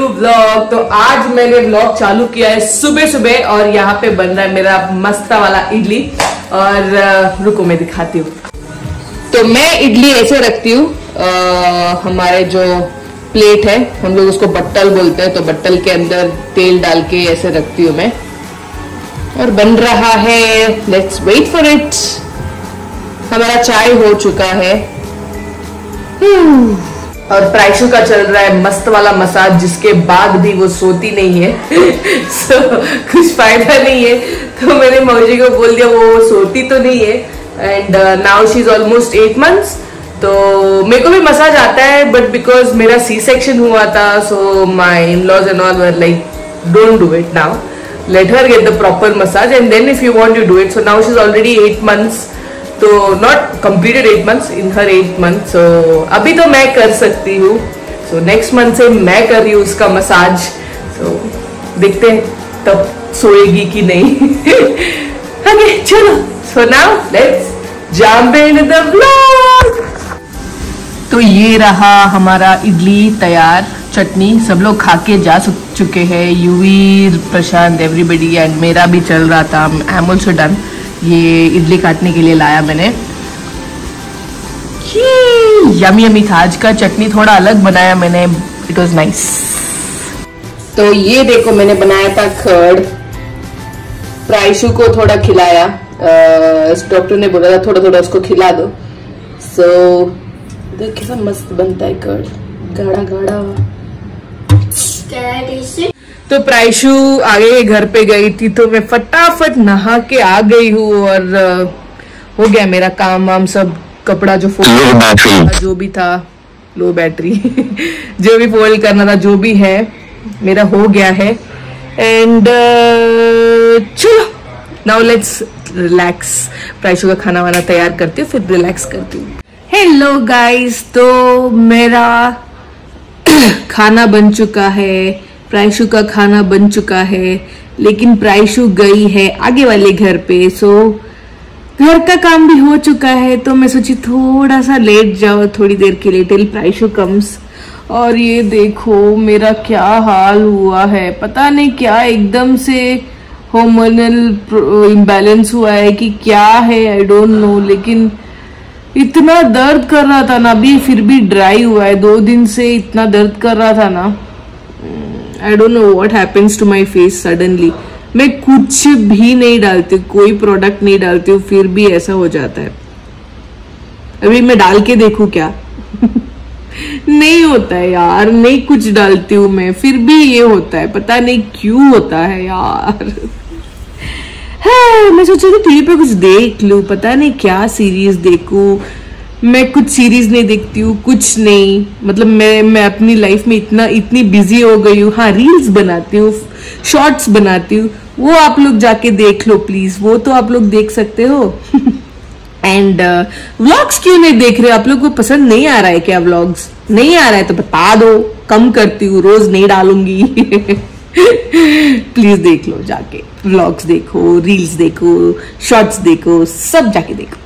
New vlog तो आज मैंने व्लॉग चालू किया है सुबह सुबह और यहाँ पे बन रहा है मेरा मस्ता वाला इडली। और रुको, मैं दिखाती हूँ। तो मैं इडली ऐसे रखती हूँ हमारे जो प्लेट है, हम लोग उसको बट्टल बोलते हैं तो बट्टल के अंदर तेल डाल के ऐसे रखती हूँ मैं। और बन रहा है लेट्स वेट फॉर इट हमारा चाय हो चुका है। और प्राइशु का चल रहा है मस्त वाला मसाज जिसके बाद भी वो सोती नहीं है। So, कुछ फ़ायदा नहीं है। तो मैंने मौजी को बोल दिया वो सोती तो नहीं है। And now she is almost eight months तो मेरे को भी मसाज आता है बट बिकॉज़ मेरा सी सेक्शन हुआ था so my in laws and all were like don't do it now let get the proper massage and then if you want want you do it. So now she's already eight months तो not completed eight months in her eight month so अभी तो मैं कर सकती हूँ। So next month से मैं कर रही हूँ उसका मसाज सो so, देखते हैं तब सोएगी कि नहीं। ओके चलो। So now let's in the vlog तो ये रहा हमारा इडली तैयार। चटनी सब लोग खा के जा चुके हैं। यूवी प्रशांत एवरीबडी एंड मेरा भी चल रहा था। आई एम ऑल्सो डन ये इडली काटने के लिए लाया मैंने। यमी यमी था। आज का चटनी थोड़ा अलग बनाया मैंने। इट वॉज़ नाइस तो ये देखो मैंने बनाया था खर्ड प्राइशु को थोड़ा खिलाया। डॉक्टर ने बोला था, थोड़ा थोड़ा उसको खिला दो। सो देख कैसा मस्त बनता है कर्ड गाढ़ा गाढ़ा। तो प्राइशु आगे घर पे गई थी तो मैं फटाफट नहा के आ गई हूँ और हो गया मेरा काम वाम सब कपड़ा जो फोल्ड जो भी था लो बैटरी जो भी फोल्ड करना था जो भी है मेरा हो गया है। एंड चलो नाउ लेट्स रिलैक्स प्राइशु का खाना वाना तैयार करती हूँ फिर रिलैक्स करती हूँ। हेलो गाइस तो मेरा खाना बन चुका है। प्राइशु का खाना बन चुका है, लेकिन प्रायशु गई है आगे वाले घर पे सो घर का काम भी हो चुका है तो मैं सोची थोड़ा सा लेट जाओ, थोड़ी देर के लिए टिल प्राइशु कम्स और ये देखो, मेरा क्या हाल हुआ है, पता नहीं क्या एकदम से hormonal इम्बैलेंस हुआ है कि क्या है आई डोंट नो लेकिन इतना दर्द कर रहा था ना, अभी फिर भी ड्राई हुआ है, दो दिन से इतना दर्द कर रहा था ना। I don't know what happens to my face suddenly मैं कुछ भी नहीं डालती हूँ, कोई प्रोडक्ट नहीं डालती हूँ, फिर भी ऐसा हो जाता है। अभी मैं डाल के देखूँ क्या? नहीं होता है यार, नहीं कुछ डालती हूँ मैं, फिर भी ये होता है। पता नहीं क्यों होता है यार। है, मैं सोच रही थी टीवी पे कुछ देख लू, पता नहीं क्या सीरीज़ देखूँ। मैं कुछ सीरीज़ नहीं देखती हूँ कुछ नहीं। मतलब मैं मैं अपनी लाइफ में इतना इतनी बिज़ी हो गई हूँ। हाँ रील्स बनाती हूँ शॉर्ट्स बनाती हूँ। वो आप लोग जाके देख लो प्लीज़ वो तो आप लोग देख सकते हो। एंड व्लॉग्स uh, क्यों नहीं देख रहे हो? आप लोग को पसंद नहीं आ रहा है क्या व्लॉग्स नहीं आ रहा है तो बता दो। कम करती हूँ रोज नहीं डालूँगी। प्लीज़ देख लो जाके। व्लॉग्स देखो रील्स देखो शॉर्ट्स देखो सब जाके देखो।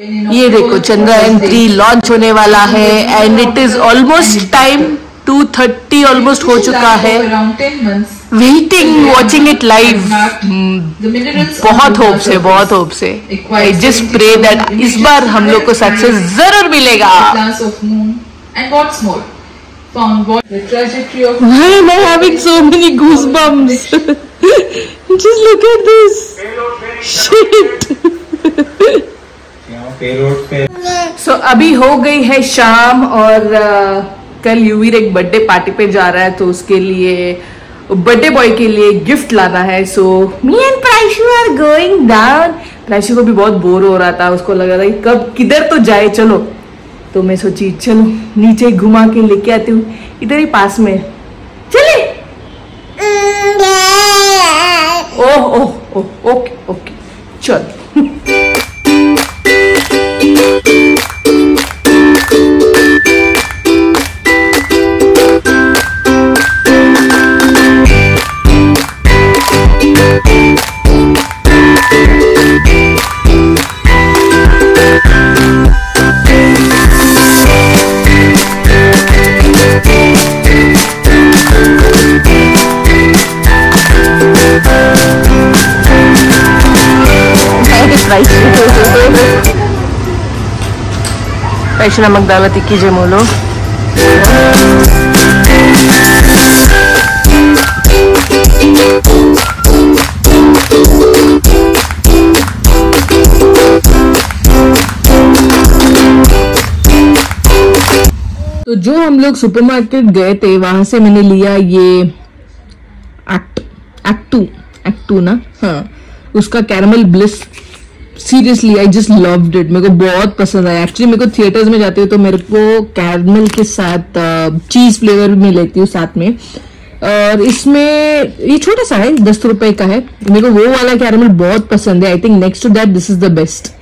ये देखो चंद्रयान थ्री लॉन्च होने वाला है and it is almost time two thirty almost हो चुका है। वेटिंग वॉचिंग इट लाइव बहुत होप से बहुत होप से आई जस्ट प्रे दैट इस बार हम लोग को सक्सेस ज़रूर मिलेगा। मैं हैविंग पे सो so, अभी हो गई है शाम और अ, कल यूवीर एक बर्थडे पार्टी पे जा रहा है तो उसके लिए बर्थडे बॉय के लिए गिफ्ट लाना है। So me and Prishu are going down Prishu को भी बहुत बोर हो रहा था उसको लगा था कि कब किधर तो जाए चलो। तो मैं सोची चलो नीचे घुमा के लेके आती हूँ इधर ही पास में। चले! Oh oh oh okay okay चल। Thank you. नमक दाल कीजिए मोलो तो जो हम लोग सुपरमार्केट गए थे, वहाँ से मैंने लिया ये एक्ट एक्ट एक्ट ना? हाँ उसका caramel bliss seriously I just loved it मेरे को बहुत पसंद आया। एक्चुअली मेरे को थिएटर्स में जाती हूँ तो मेरे को कैरमल के साथ चीज़ फ्लेवर भी लेती हूँ साथ में। और इसमें ये छोटा सा है, दस रुपए का है। मेरे को वो वाला कैरमल बहुत पसंद है। I think next to that this is the best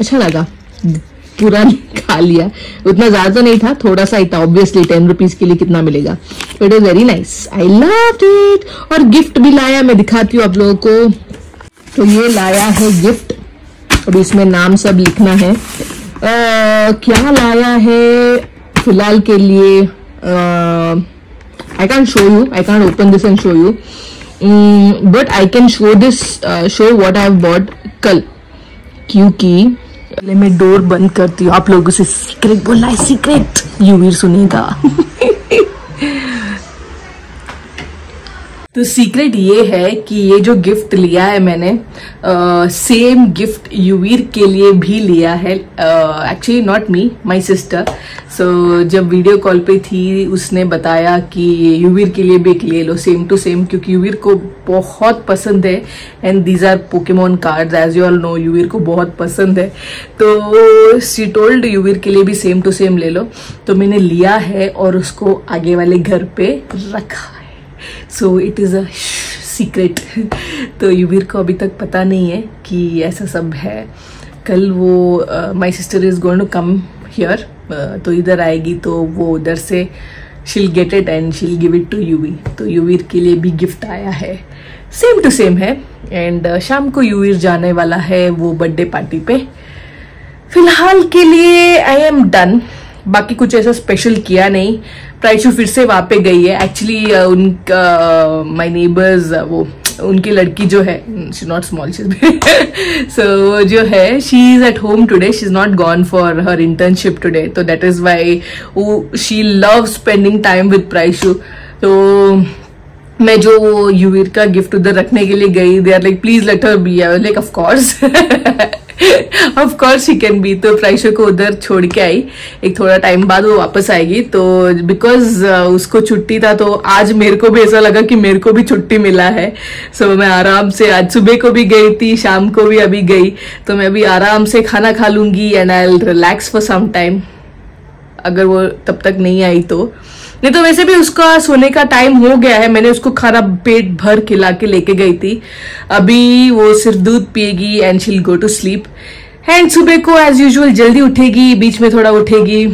अच्छा लगा। पूरा खा लिया। उतना ज़्यादा तो नहीं था, थोड़ा सा ही था। ऑब्वियसली टेन रुपीज़ के लिए कितना मिलेगा। It is very nice I love it और गिफ्ट भी लाया। मैं दिखाती हूँ आप लोगों को। तो ये लाया है गिफ्ट। और इसमें नाम सब लिखना है। आ, क्या लाया है फ़िलहाल के लिए? I can show you I can open this and show you but I can show this show what I bought कल। क्योंकि पहले मैं डोर बंद करती हूँ। आप लोगों से सीक्रेट बोलना है सीक्रेट यू यूवीर सुनेगा। तो सीक्रेट ये है कि ये जो गिफ्ट लिया है मैंने आ, सेम गिफ्ट युवीर के लिए भी लिया है actually not me my sister so जब वीडियो कॉल पे थी उसने बताया कि युवीर के लिए भी एक ले लो सेम टू सेम क्योंकि युवीर को बहुत पसंद है and these are Pokemon card as you all know Yuvir को बहुत पसंद है. तो सी टोल्ड युवीर के लिए भी सेम टू सेम ले लो. तो मैंने लिया है और उसको आगे वाले घर पे रखा so it is a secret तो युवीर को अभी तक पता नहीं है कि ऐसा सब है। कल वो my sister is going to come here तो इधर आएगी तो वो उधर से she'll get it and she'll give it to Yuvi तो युवीर के लिए भी गिफ्ट आया है। सेम टू सेम है। एंड शाम को यूवीर जाने वाला है वो बर्थडे पार्टी पे। फ़िलहाल के लिए आई एम डन बाकी कुछ ऐसा स्पेशल किया नहीं। प्राइशु फिर से वहाँ पे गई है। एक्चुअली उनका माय नेबर्स वो, उनकी लड़की जो है शी नॉट स्मॉल सो जो है she is at home today she is not gone for her internship today तो that is why she love spending time with Prishu तो मैं जो यूवीर का गिफ्ट उधर रखने के लिए गई they are like please let her be like of course of course he can be तो प्राइशो को उधर छोड़ के आई। एक थोड़ा टाइम बाद वो वापस आएगी। तो बिकॉज़ uh, उसको छुट्टी था तो आज मेरे को भी ऐसा लगा कि मेरे को भी छुट्टी मिला है। सो so, मैं आराम से आज सुबह को भी गई थी शाम को भी अभी गई। तो मैं अभी आराम से खाना खा लूँगी and I relax for some time अगर वो तब तक नहीं आई तो। नहीं तो वैसे भी उसका सोने का टाइम हो गया है। मैंने उसको खाना पेट भर खिला के लेके गई थी। अभी वो सिर्फ़ दूध पिएगी and she'll go to sleep and सुबह को एज यूजल जल्दी उठेगी, बीच में थोड़ा उठेगी।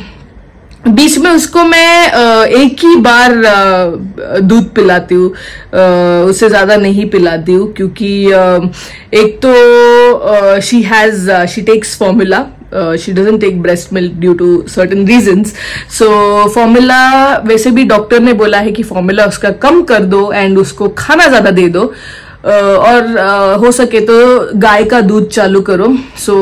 बीच में उसको मैं एक ही बार दूध पिलाती हूँ। उससे ज़्यादा नहीं पिलाती हूँ क्योंकि एक तो she has she takes formula uh, she doesn't take breast milk due to certain reasons. So formula वैसे भी डॉक्टर ने बोला है कि फॉर्मूला उसका कम कर दो एंड उसको खाना ज़्यादा दे दो। Uh, और uh, हो सके तो गाय का दूध चालू करो। So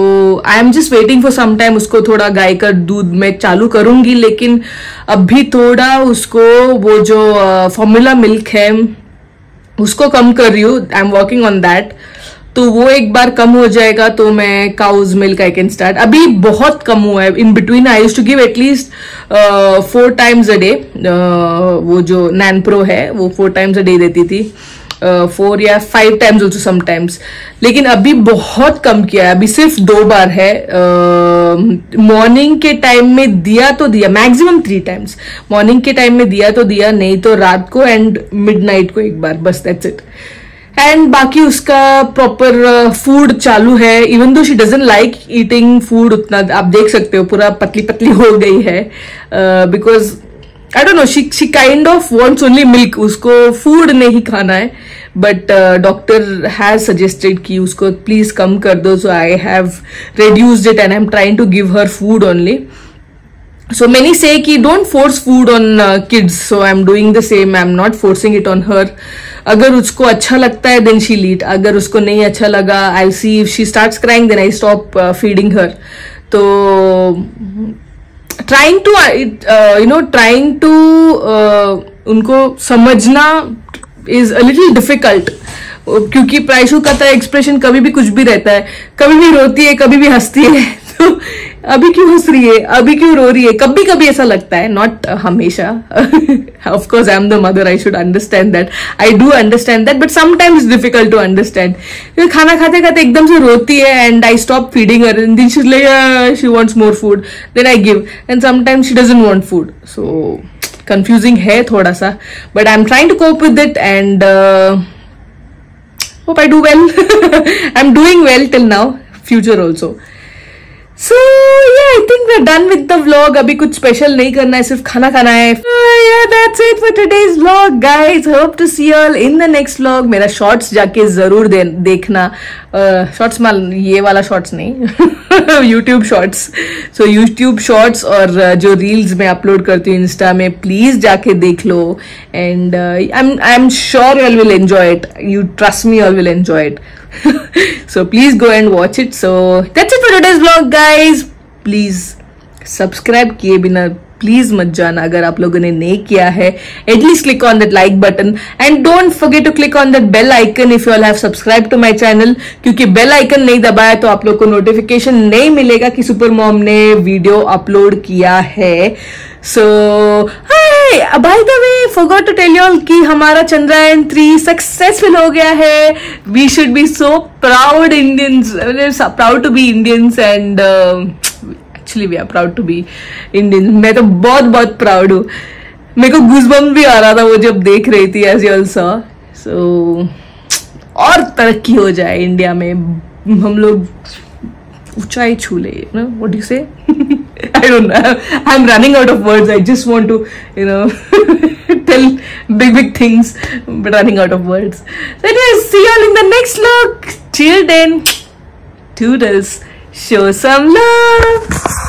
I am just waiting for some time उसको थोड़ा गाय का दूध मैं चालू करूँगी लेकिन अभी थोड़ा उसको वो जो फॉर्मूला uh, मिल्क है उसको कम कर रही हूँ। I am working on that तो वो एक बार कम हो जाएगा तो मैं cow's milk I can start अभी बहुत कम हुआ है. In between I use to give at least four times a day वो जो नैन प्रो है वो फोर टाइम्स अ डे देती थी. फोर uh, या फाइव टाइम्स ऑल्सो समटाइम्स लेकिन अभी बहुत कम किया है. अभी सिर्फ़ दो बार है. मॉर्निंग uh, के टाइम में दिया तो दिया. मैक्सिमम थ्री टाइम्स मॉर्निंग के टाइम में दिया तो दिया नहीं तो रात को एंड मिड को एक बार. बस दैट्स इट एंड बाकी उसका प्रॉपर फ़ूड uh, चालू है. Even though she doesn't like eating food उतना आप देख सकते हो पूरा पतली पतली हो गई है. Because I don't know she she kind of wants only milk उसको फ़ूड नहीं खाना है. बट डॉक्टर हैज़ सजेस्टेड कि उसको प्लीज़ कम कर दो. So I have reduced it and I am trying to give her food only so many say ki don't force food on uh, kids. So i'm doing the same. I'm not forcing it on her. अगर उसको अच्छा लगता है then she lead अगर उसको नहीं अच्छा लगा I see she start crying then I stop feeding her तो trying to you know trying to उनको समझना इज़ अ लिटिल डिफ़िकल्ट क्योंकि प्राइशु का एक्सप्रेशन कभी भी कुछ भी रहता है. कभी भी रोती है, कभी भी हंसती है. अभी क्यों हंस रही है? अभी क्यों रो रही है? कभी कभी ऐसा लगता है नॉट हमेशा. Of course I am the mother I should understand that I do understand that but sometimes difficult to understand खाना खाते खाते एकदम से रोती है and I stop feeding her then she she wants more food then I give and sometimes she doesn't want food so confusing है थोड़ा सा. But I am trying to cope with it and hope I do well. I'm doing well till now. Future also. So ये I think we done with the vlog अभी कुछ special नहीं करना है, सिर्फ़ खाना खाना है। That's it for today's vlog guys hope to see all in the next vlog मेरा शॉर्ट्स जाके ज़रूर देखना। शॉर्ट्स माल, ये वाला शॉर्ट्स नहीं YouTube shorts so YouTube shorts और जो रील्स मैं अपलोड करती हूँ इंस्टा में प्लीज़ जाके देख लो. And I am sure you will enjoy it you trust me all will enjoy it so, please go and watch it. So, that's it for today's vlog, guys. Please subscribe किए बिना please मत जाना अगर आप लोगों ने नहीं किया है। At least click on that like button and don't forget to click on that bell icon if you all have subscribe to my channel क्योंकि बेल आइकन नहीं दबाया तो आप लोग को नोटिफिकेशन नहीं मिलेगा कि सुपर मॉम ने वीडियो अपलोड किया है। So by the way forgot to tell you all कि हमारा चंद्रयान थ्री सक्सेसफुल हो गया है। We should be so proud Indians proud to be Indians and actually we are proud to be Indian मैं तो बहुत बहुत प्राउड हूँ। मेरे को गुजबम भी आ रहा था वो जब देख रही थी एज यू सो सो और तरक्की हो जाए इंडिया में। हम लोग ऊंचाई छू ले ना what you say I don't I am running out of words I just want to you know tell big big things but running out of words so anyways, see you all in the next vlog till then, toodles. Show some love